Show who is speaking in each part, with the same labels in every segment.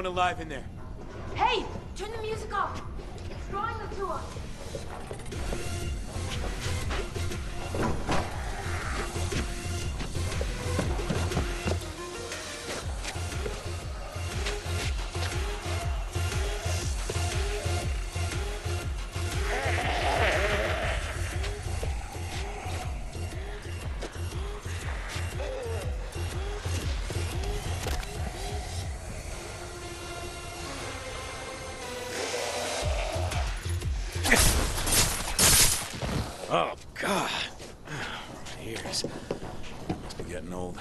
Speaker 1: Anyone alive in there? Getting old.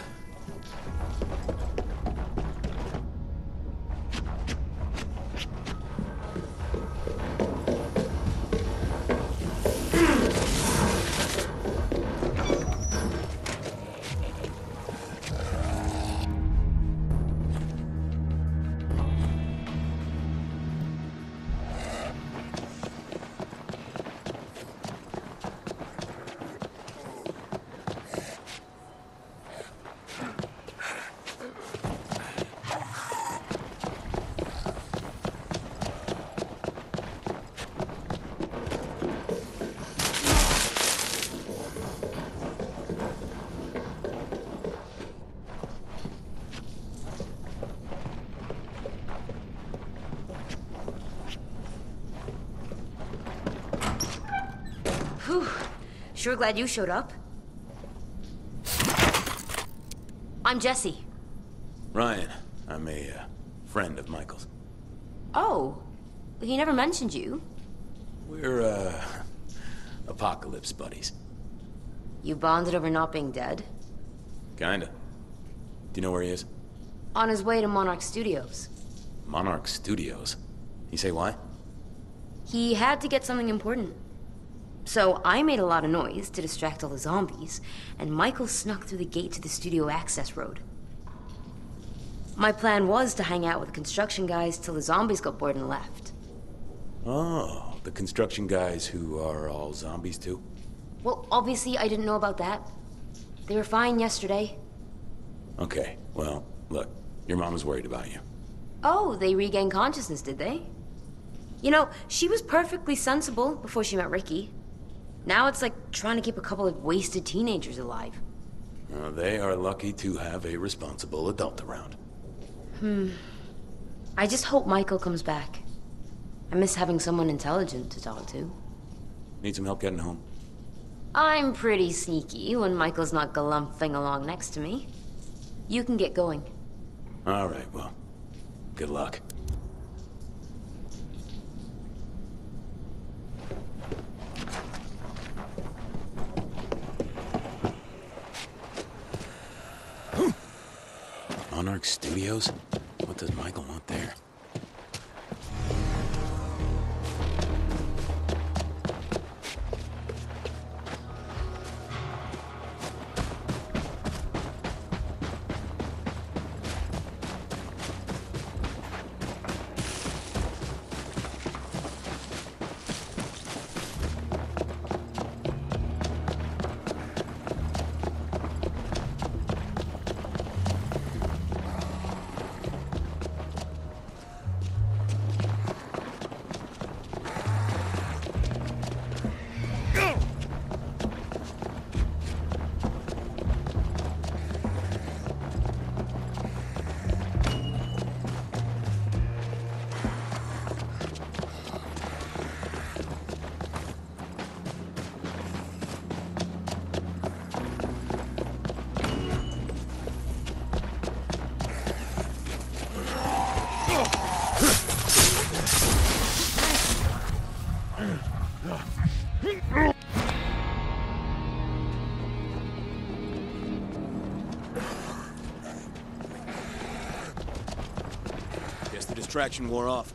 Speaker 2: Sure glad you showed up. I'm Jessie.
Speaker 1: Ryan, I'm a uh, friend of Michael's.
Speaker 2: Oh, he never mentioned you.
Speaker 1: We're, uh, apocalypse buddies.
Speaker 2: You bonded over not being dead?
Speaker 1: Kinda. Do you know where he is?
Speaker 2: On his way to Monarch Studios.
Speaker 1: Monarch Studios. You say why?
Speaker 2: He had to get something important. So I made a lot of noise to distract all the zombies, and Michael snuck through the gate to the studio access road. My plan was to hang out with the construction guys till the zombies got bored and left.
Speaker 1: Oh, the construction guys who are all zombies too?
Speaker 2: Well, obviously I didn't know about that. They were fine yesterday.
Speaker 1: Okay, well, look, your mom was worried about you.
Speaker 2: Oh, they regained consciousness, did they? You know, she was perfectly sensible before she met Rikki. Now it's like trying to keep a couple of wasted teenagers alive.
Speaker 1: Uh, they are lucky to have a responsible adult around. Hmm.
Speaker 2: I just hope Michael comes back. I miss having someone intelligent to talk to.
Speaker 1: Need some help getting home?
Speaker 2: I'm pretty sneaky when Michael's not galumphing along next to me. You can get going.
Speaker 1: All right, well, good luck. Studios? What does Michael want there? Distraction wore off.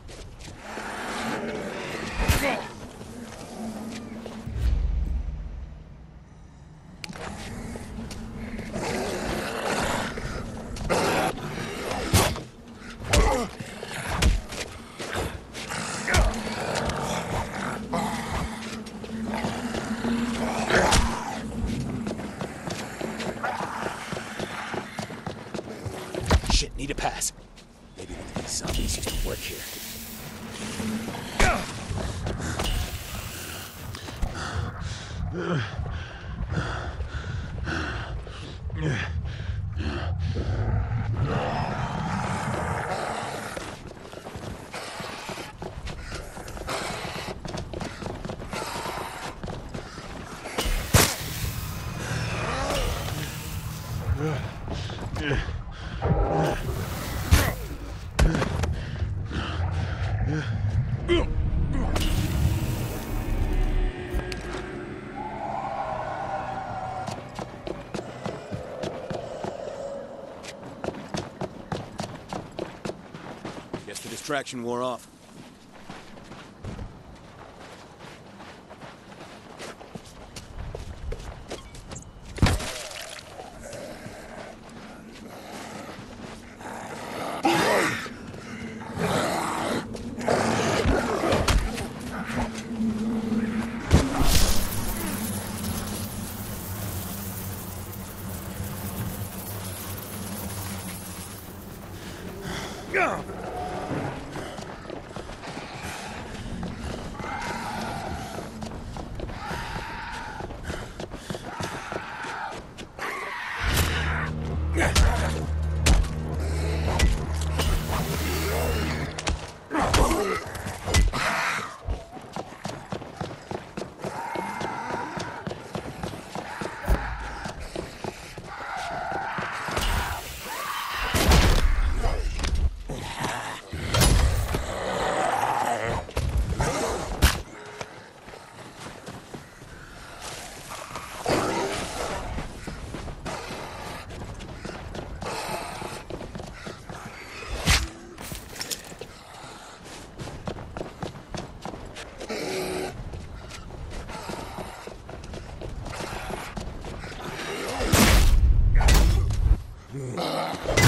Speaker 1: Shit, need a pass. Zombies used to work here. Guess the distraction wore off. Go! That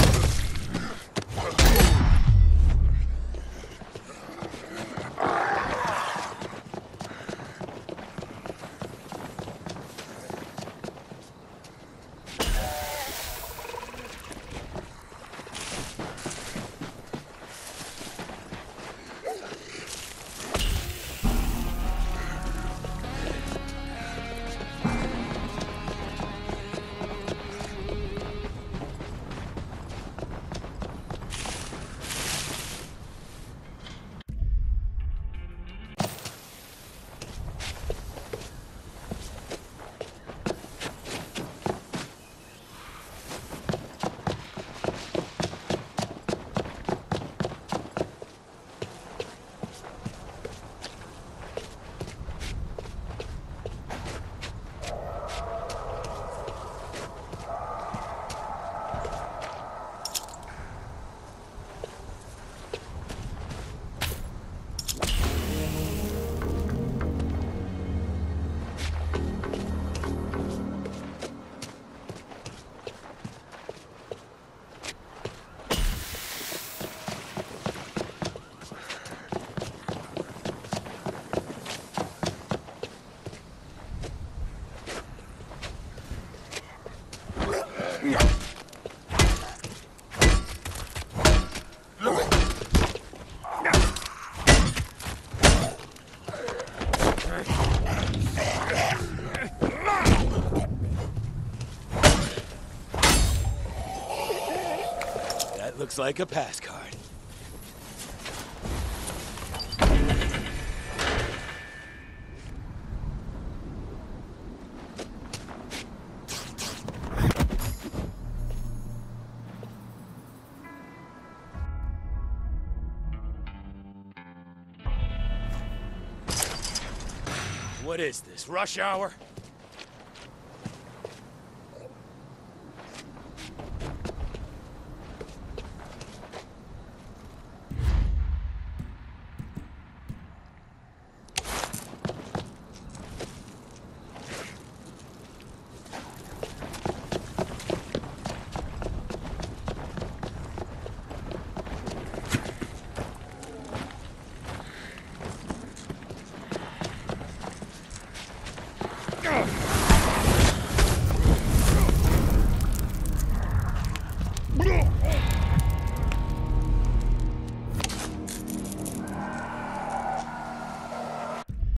Speaker 1: looks like a pass card. What is this, rush hour?